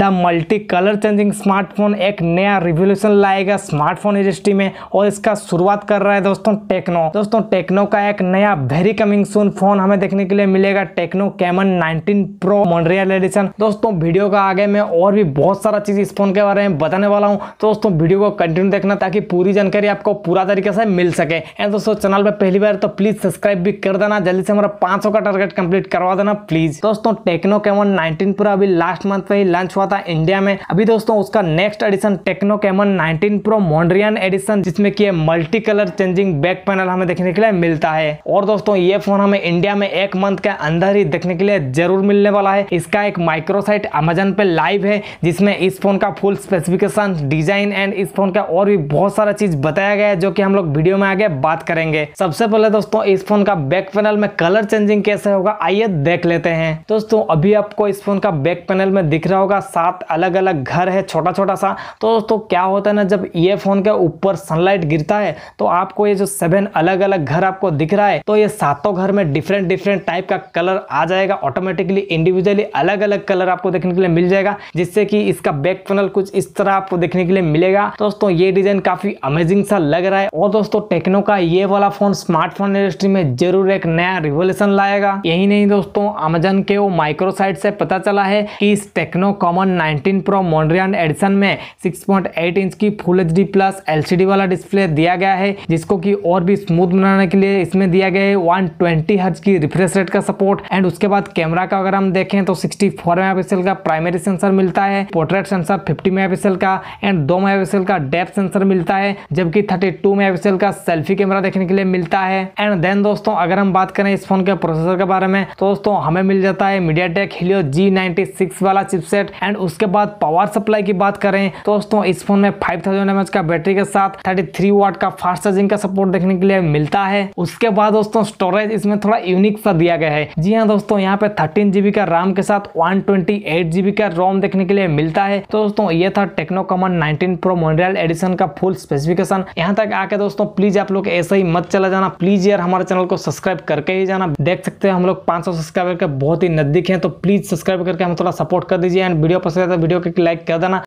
The multi colour changing smartphone एक नया revolution लाएगा स्मार्टफ़ोन इंडस्ट्री में और इसका शुरुआत कर रहा है दोस्तों टेक्नो। दोस्तों टेक्नो का एक नया वेरी कमिंग सुन फ़ोन हमें देखने के लिए मिलेगा Tecno Camon 19 pro Mondrian edition दोस्तों वीडियो का आगे में और भी बहुत सारा चीज़ इस फ़ोन के बारे में बताने वाला हूँ। तो दोस्तों वीडियो को कंटिन्यू देखना ताकि पूरी जानकारी आपको पूरा तरीके से मिल सके। एंड दोस्तों चैनल पर पहली बार तो प्लीज़ सब्सक्राइब भी कर देना। जल्दी से हमारा 500 का टारगेट कंप्लीट करवा देना प्लीज़ दोस्तों टेक्नो कैमन 19 प्रो अभी लास्ट मंथ में ही लॉन्च हुआ था इंडिया में। अभी दोस्तों उसका next edition Tecno Camon 19 pro Mondrian edition जिसमें की multi colour changing back panel हमें देखने के लिए मिलता है। और दोस्तों ये फ़ोन हमें इंडिया में एक मंथ के अंदर ही देखने के लिए ज़रूर मिलने वाला है। इसका एक माइक्रोसाइट अमेजन पे लाइव है, जिसमें इस फ़ोन का फुल स्पेसिफिकेशन डिज़ाइन एंड इस फ़ोन का और भी बहुत सारा चीज़ बताया गया है, जो कि हम लोग वीडियो में आगे बात करेंगे। सबसे पहले दोस्तों इस फ़ोन का बैक पैनल में कलर चेंजिंग कैसे होगा, आइए देख लेते हैं। दोस्तों अभी आपको इस फ़ोन का बैक पैनल में दिख रहा होगा सात अलग अलग घर है छोटा छोटा सा तो दोस्तों क्या होता है ना, जब ये फ़ोन के ऊपर सनलाइट गिरता है तो आपको ये जो सेवन अलग अलग घर आपको दिख रहा है तो ये सातों घर में डिफरेंट डिफरेंट टाइप का कलर आ जाएगा ऑटोमेटिकली इंडिविजुअली अलग अलग कलर आपको देखने के लिए मिल जाएगा, जिससे कि इसका बैक पैनल कुछ इस तरह आपको देखने के लिए मिलेगा। दोस्तों, ये डिज़ाइन काफ़ी अमेजिंग सा लग रहा है। और दोस्तों टेक्नो का ये वाला फ़ोन स्मार्टफ़ोन इंडस्ट्री में ज़रूर एक नया रिवोल्यूशन लाएगा। यही नहीं, दोस्तों अमेजन के वो माइक्रोसाइट से पता चला है कि इस Tecno Camon 19 pro Mondrian edition में 6.8 इंच की फुल एच प्लस एलसीडी वाला डिस्प्ले दिया गया है, जिसको कि और भी स्मूथ बनाने के लिए इसमें दिया गया है 120 हर्ट्ज की रिफ्रेश रेट का सपोर्ट एंड उसके बाद कैमरा का अगर हम देखें तो 64 मेगापिक्सल का प्राइमरी सेंसर मिलता है पोर्ट्रेट सेंसर 50 मेगापिक्सल का एंड 2 मेगापिक्सल का डेप्थ सेंसर मिलता है, जबकि 32 मेगापिक्सल का सेल्फी कैमरा देखने के लिए मिलता है. एंड देन दोस्तों, अगर हम बात करें इस फ़ोन के प्रोसेसर के बारे में तो दोस्तों, हमें मिल जाता है मीडियाटेक हिलियो G96 वाला चिपसेट एंड उसके बाद पावर सप्लाई की बात करें तो दोस्तों, इस फ़ोन में 5000 थाउज़ेंड का बैटरी के साथ 33 वाट का फास्ट चार्जिंग का सपोर्ट देखने के लिए मिलता है। उसके बाद, दोस्तों स्टोरेज इसमें थोड़ा यूनिक सा दिया गया है। जी हाँ दोस्तों, यहाँ पे थर्टीन जीबी का राम के साथ वन ट्वेंटी का रोम देखने के लिए मिलता है। तो दोस्तों, ये था Tecno Camon nineteen pro Mondrian edition का फुल स्पेसिफिकेशन यहाँ तक आके, दोस्तों प्लीज़ आप लोग ऐसा ही मत चला जाना। प्लीज़ यार, हमारे चैनल को सब्सक्राइब करके ही जाना। देख सकते हैं हम लोग 500 सब्सक्राइबर के बहुत ही नज़दीक हैं तो प्लीज़ सब्सक्राइब करके हम थोड़ा सपोर्ट कर दीजिए। एंड वीडियो पसंद आया तो वीडियो को एक लाइक कर देना।